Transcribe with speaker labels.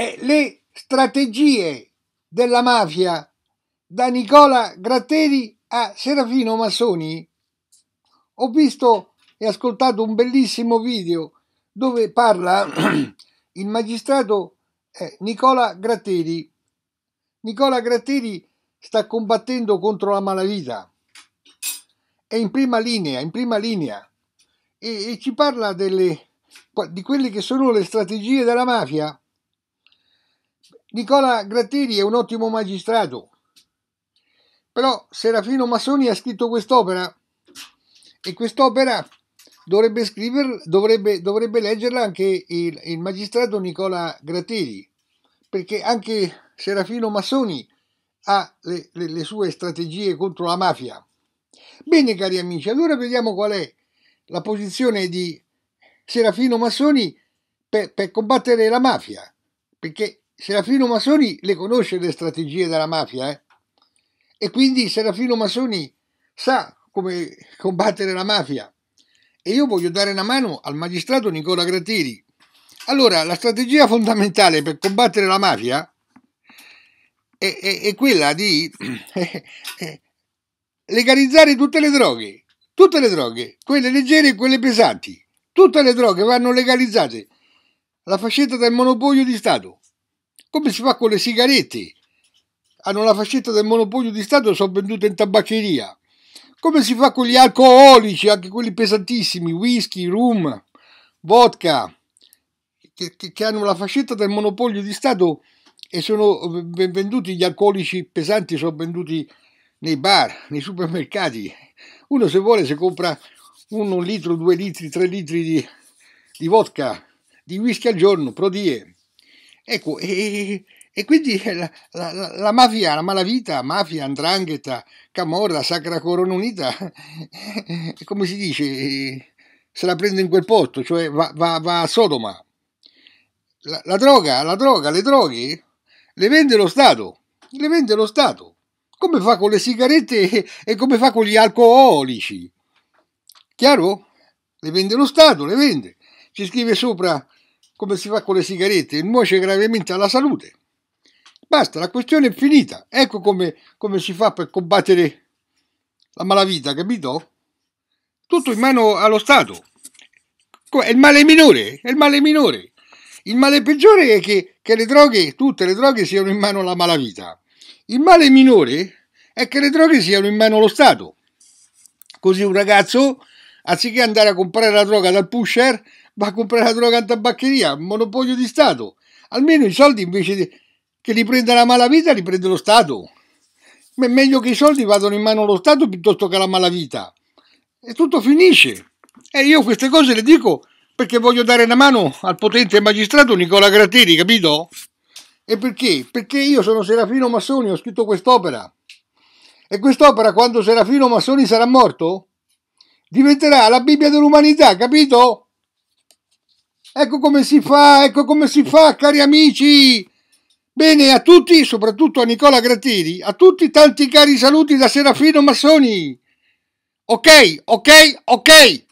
Speaker 1: eh, le strategie della mafia da Nicola Gratteri a Serafino Massoni. Ho visto e ascoltato un bellissimo video dove parla il magistrato eh, Nicola Gratteri. Nicola Gratteri sta combattendo contro la malavita. È in prima linea, in prima linea. E, e ci parla delle, di quelle che sono le strategie della mafia. Nicola Gratteri è un ottimo magistrato, però Serafino Massoni ha scritto quest'opera e quest'opera dovrebbe, scriver, dovrebbe, dovrebbe leggerla anche il, il magistrato Nicola Gratteri, perché anche Serafino Massoni ha le, le, le sue strategie contro la mafia. Bene cari amici, allora vediamo qual è la posizione di Serafino Massoni per, per combattere la mafia, perché Serafino Massoni le conosce le strategie della mafia, eh? e quindi Serafino Massoni sa come combattere la mafia. E io voglio dare una mano al magistrato Nicola Gratteri. Allora, la strategia fondamentale per combattere la mafia è, è, è quella di legalizzare tutte le droghe, tutte le droghe, quelle leggere e quelle pesanti. Tutte le droghe vanno legalizzate. La fascetta del monopolio di Stato. Come si fa con le sigarette? Hanno la fascetta del monopolio di Stato e sono vendute in tabaccheria. Come si fa con gli alcolici, anche quelli pesantissimi, whisky, rum, vodka, che, che, che hanno la fascetta del monopolio di Stato e sono venduti gli alcolici pesanti, sono venduti nei bar, nei supermercati. Uno se vuole si compra un litro, due litri, tre litri di, di vodka, di whisky al giorno, pro die. Ecco, e, e quindi la, la, la, mafia, la malavita, mafia, andrangheta, camorra, sacra corona unita, come si dice, se la prende in quel posto, cioè va, va, va a Sodoma. La, la, droga, la droga, le droghe, le vende lo Stato, le vende lo Stato. Come fa con le sigarette e come fa con gli alcolici. Chiaro? Le vende lo Stato, le vende. Ci scrive sopra come si fa con le sigarette, nuoce gravemente alla salute. Basta, la questione è finita. Ecco come, come si fa per combattere la malavita, capito? Tutto in mano allo Stato. È il male minore, è il male minore. Il male peggiore è che, che le droghe, tutte le droghe siano in mano alla malavita. Il male minore è che le droghe siano in mano allo Stato. Così un ragazzo anziché andare a comprare la droga dal pusher, va a comprare la droga in tabaccheria, monopolio di Stato. Almeno i soldi invece di, che li prenda la malavita li prende lo Stato. Ma è meglio che i soldi vadano in mano allo Stato piuttosto che alla malavita. E tutto finisce. E io queste cose le dico perché voglio dare una mano al potente magistrato Nicola Gratteri, capito? E perché? Perché io sono Serafino Massoni, ho scritto quest'opera. E quest'opera, quando Serafino Massoni sarà morto, diventerà la Bibbia dell'umanità, capito? Ecco come si fa, ecco come si fa, cari amici. Bene, a tutti, soprattutto a Nicola Gratteri, a tutti tanti cari saluti da Serafino Massoni. Ok, ok, ok.